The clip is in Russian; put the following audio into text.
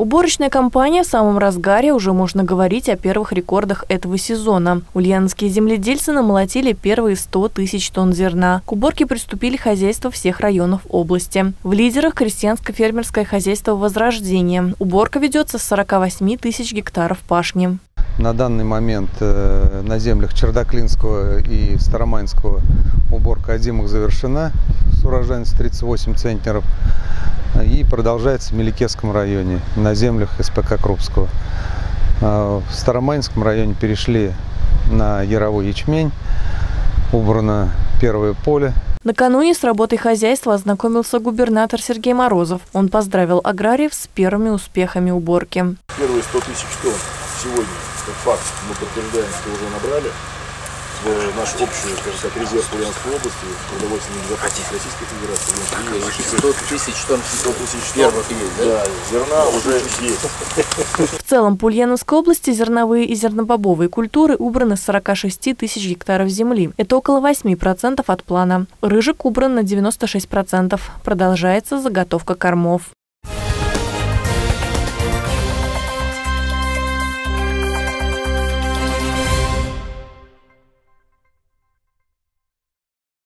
Уборочная кампания в самом разгаре, уже можно говорить о первых рекордах этого сезона. Ульяновские земледельцы намолотили первые 100 тысяч тонн зерна. К уборке приступили хозяйства всех районов области. В лидерах крестьянско-фермерское хозяйство «Возрождение». Уборка ведется с 48 тысяч гектаров пашни. На данный момент э, на землях Чердаклинского и Старомайнского уборка озимых завершена с урожайностью 38 центнеров и продолжается в Меликесском районе на землях СПК Крупского. А в Старомайнском районе перешли на яровой ячмень, убрано первое поле. Накануне с работой хозяйства ознакомился губернатор Сергей Морозов. Он поздравил аграриев с первыми успехами уборки. Первые 100 тысяч тонн сегодня, как факт, мы подтверждаем, что уже набрали в наш общий, скажем так, резерв Ульяновской области, продовольственной безопасности Российской Федерации. 100 тысяч тонн 100 тысяч первых есть, да? Да, зерна уже есть. В целом, по Ульяновской области зерновые и зернобобовые культуры убраны с 46 тысяч гектаров земли. Это около 8% от плана. Рыжик убран на 96%. Продолжается заготовка кормов.